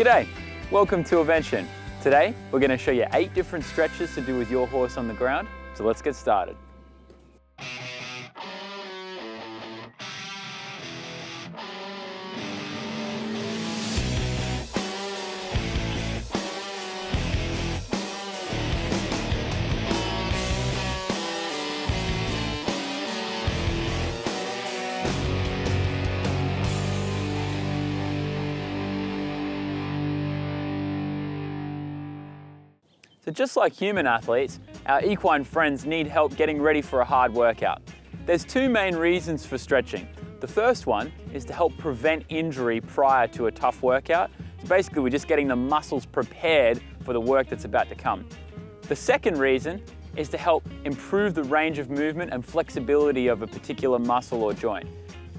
G'day, welcome to Evention. Today, we're gonna show you eight different stretches to do with your horse on the ground. So let's get started. So just like human athletes, our equine friends need help getting ready for a hard workout. There's two main reasons for stretching. The first one is to help prevent injury prior to a tough workout. So basically we're just getting the muscles prepared for the work that's about to come. The second reason is to help improve the range of movement and flexibility of a particular muscle or joint.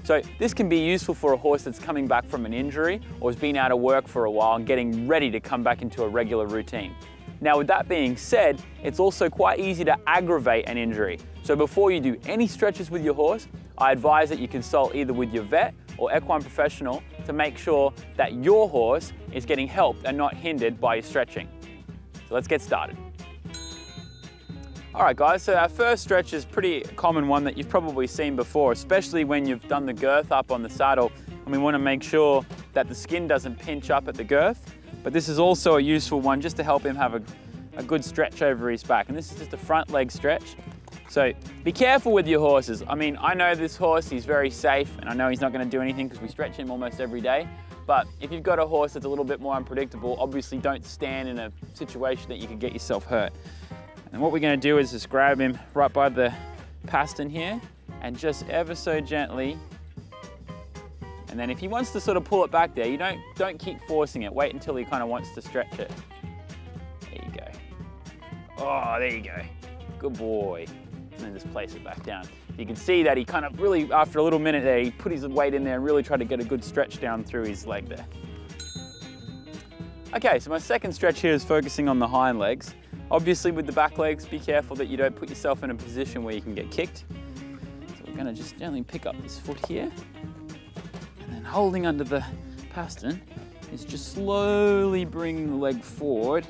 So this can be useful for a horse that's coming back from an injury or has been out of work for a while and getting ready to come back into a regular routine. Now with that being said, it's also quite easy to aggravate an injury. So before you do any stretches with your horse, I advise that you consult either with your vet or equine professional to make sure that your horse is getting helped and not hindered by your stretching. So let's get started. All right guys, so our first stretch is pretty common one that you've probably seen before, especially when you've done the girth up on the saddle and we wanna make sure that the skin doesn't pinch up at the girth. But this is also a useful one just to help him have a, a good stretch over his back. And this is just a front leg stretch. So be careful with your horses. I mean, I know this horse, he's very safe and I know he's not gonna do anything because we stretch him almost every day. But if you've got a horse that's a little bit more unpredictable, obviously don't stand in a situation that you could get yourself hurt. And what we're gonna do is just grab him right by the pastern here and just ever so gently and then if he wants to sort of pull it back there, you don't, don't keep forcing it. Wait until he kind of wants to stretch it. There you go. Oh, there you go. Good boy. And then just place it back down. You can see that he kind of really, after a little minute there, he put his weight in there and really tried to get a good stretch down through his leg there. Okay, so my second stretch here is focusing on the hind legs. Obviously with the back legs, be careful that you don't put yourself in a position where you can get kicked. So we're gonna just gently pick up this foot here holding under the pastern is just slowly bring the leg forward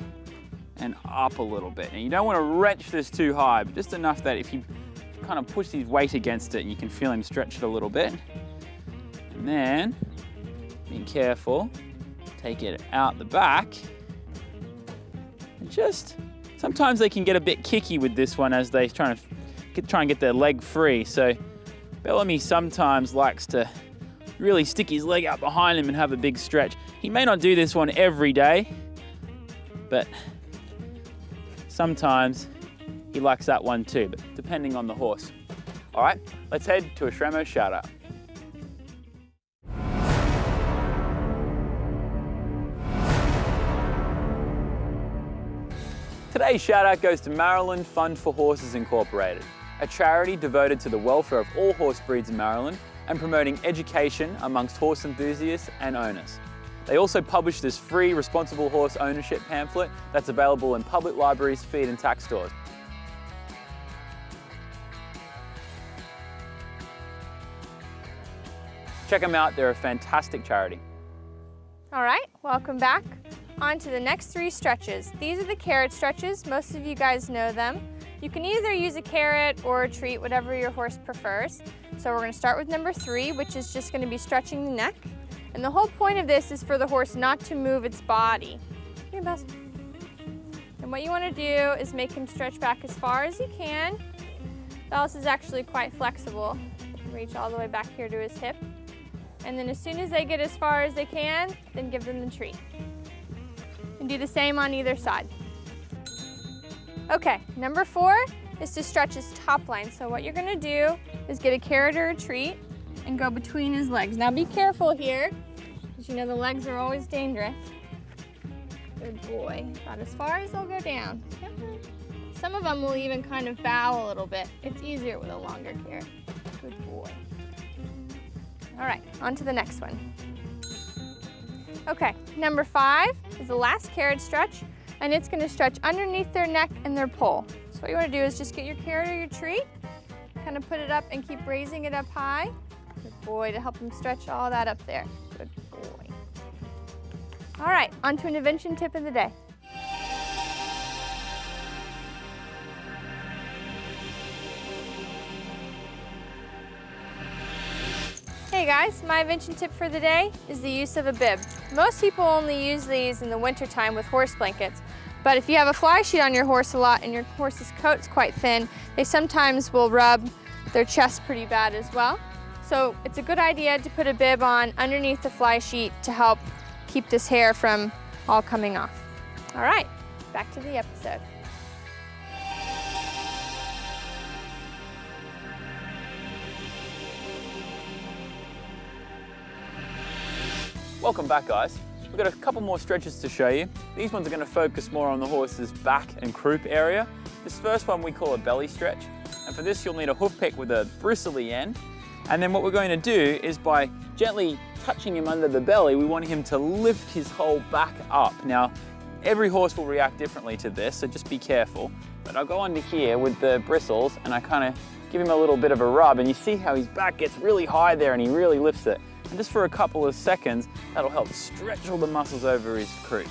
and up a little bit. And you don't want to wrench this too high, but just enough that if you kind of push his weight against it, you can feel him stretch it a little bit. And then, being careful, take it out the back. And just, sometimes they can get a bit kicky with this one as they try to try and get their leg free. So Bellamy sometimes likes to really stick his leg out behind him and have a big stretch. He may not do this one every day, but sometimes he likes that one too, but depending on the horse. All right, let's head to a Schrammo shout out. Today's shout out goes to Maryland Fund for Horses Incorporated, a charity devoted to the welfare of all horse breeds in Maryland and promoting education amongst horse enthusiasts and owners. They also publish this free responsible horse ownership pamphlet that's available in public libraries, feed and tack stores. Check them out, they're a fantastic charity. All right, welcome back. On to the next three stretches. These are the carrot stretches. Most of you guys know them. You can either use a carrot or a treat, whatever your horse prefers. So we're gonna start with number three, which is just gonna be stretching the neck. And the whole point of this is for the horse not to move its body. Here, Bess. And what you wanna do is make him stretch back as far as he can. Bellis is actually quite flexible. Reach all the way back here to his hip. And then as soon as they get as far as they can, then give them the treat. And do the same on either side. Okay, number four is to stretch his top line. So what you're gonna do is get a carrot or a treat and go between his legs. Now be careful here, because you know the legs are always dangerous. Good boy. About as far as they'll go down. Some of them will even kind of bow a little bit. It's easier with a longer carrot. Good boy. All right, on to the next one. Okay, number five is the last carrot stretch and it's gonna stretch underneath their neck and their poll. So what you wanna do is just get your carrot or your treat, kind of put it up and keep raising it up high. Good boy, to help them stretch all that up there. Good boy. All right, on to an Evention tip of the day. Hey guys, my Evention tip for the day is the use of a bib. Most people only use these in the wintertime with horse blankets, but if you have a fly sheet on your horse a lot and your horse's coat's quite thin, they sometimes will rub their chest pretty bad as well. So it's a good idea to put a bib on underneath the fly sheet to help keep this hair from all coming off. All right, back to the episode. Welcome back guys. We've got a couple more stretches to show you. These ones are going to focus more on the horse's back and croup area. This first one we call a belly stretch. And for this you'll need a hoof pick with a bristly end. And then what we're going to do is by gently touching him under the belly, we want him to lift his whole back up. Now, every horse will react differently to this, so just be careful. But I'll go under here with the bristles and I kind of give him a little bit of a rub and you see how his back gets really high there and he really lifts it. And just for a couple of seconds, that'll help stretch all the muscles over his croup.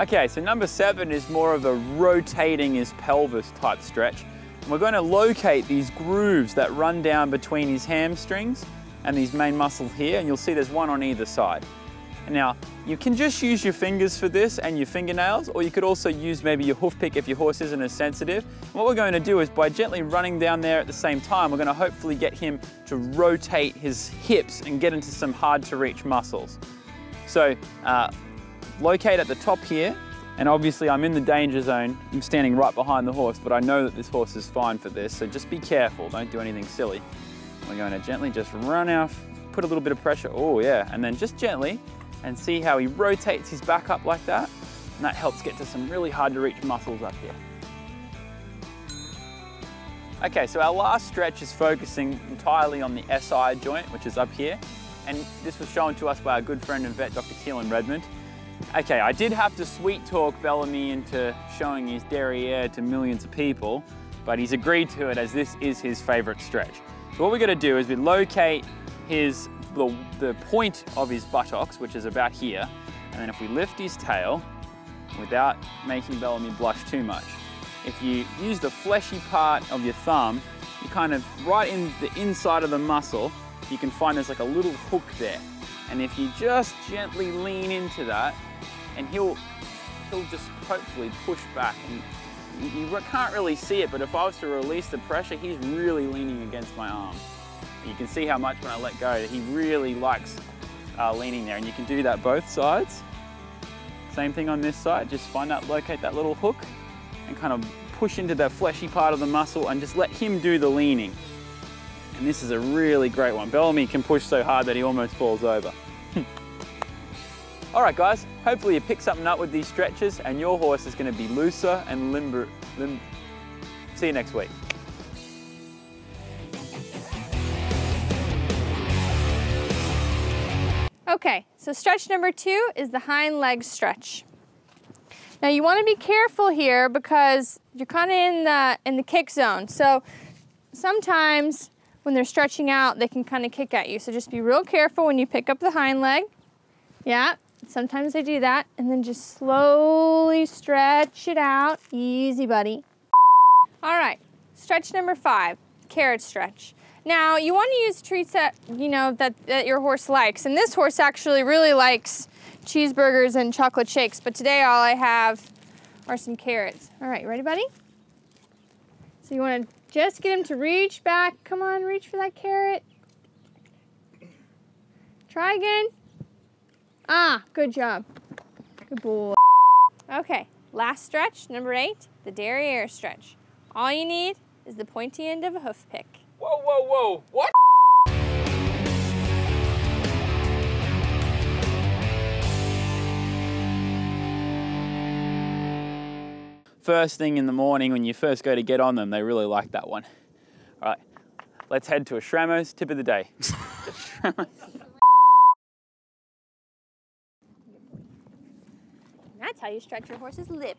Okay, so number seven is more of a rotating his pelvis type stretch. And we're going to locate these grooves that run down between his hamstrings and these main muscles here, and you'll see there's one on either side. Now, you can just use your fingers for this and your fingernails, or you could also use maybe your hoof pick if your horse isn't as sensitive. And what we're going to do is by gently running down there at the same time, we're going to hopefully get him to rotate his hips and get into some hard to reach muscles. So uh, locate at the top here, and obviously I'm in the danger zone. I'm standing right behind the horse, but I know that this horse is fine for this, so just be careful, don't do anything silly. We're going to gently just run off, put a little bit of pressure, oh yeah, and then just gently and see how he rotates his back up like that. And that helps get to some really hard to reach muscles up here. Okay, so our last stretch is focusing entirely on the SI joint, which is up here. And this was shown to us by our good friend and vet, Dr. Keelan Redmond. Okay, I did have to sweet talk Bellamy into showing his derriere to millions of people, but he's agreed to it as this is his favorite stretch. So what we're gonna do is we locate his the, the point of his buttocks, which is about here, and then if we lift his tail without making Bellamy blush too much, if you use the fleshy part of your thumb, you kind of, right in the inside of the muscle, you can find there's like a little hook there. And if you just gently lean into that, and he'll, he'll just hopefully push back. And you can't really see it, but if I was to release the pressure, he's really leaning against my arm. You can see how much when I let go, that he really likes uh, leaning there and you can do that both sides. Same thing on this side, just find that, locate that little hook and kind of push into the fleshy part of the muscle and just let him do the leaning. And this is a really great one. Bellamy can push so hard that he almost falls over. All right guys, hopefully you pick something up with these stretches and your horse is gonna be looser and limber. Lim See you next week. Okay, so stretch number two is the hind leg stretch. Now you want to be careful here because you're kind of in the, in the kick zone. So sometimes when they're stretching out, they can kind of kick at you. So just be real careful when you pick up the hind leg. Yeah, sometimes they do that. And then just slowly stretch it out. Easy, buddy. All right, stretch number five, carrot stretch. Now, you want to use treats that, you know, that, that your horse likes. And this horse actually really likes cheeseburgers and chocolate shakes, but today all I have are some carrots. All right, ready, buddy? So you want to just get him to reach back. Come on, reach for that carrot. Try again. Ah, good job. Good boy. Okay, last stretch, number eight, the derriere stretch. All you need is the pointy end of a hoof pick. Whoa, whoa, whoa, what? First thing in the morning when you first go to get on them, they really like that one. All right, let's head to a Schrammo's tip of the day. That's how you stretch your horse's lip.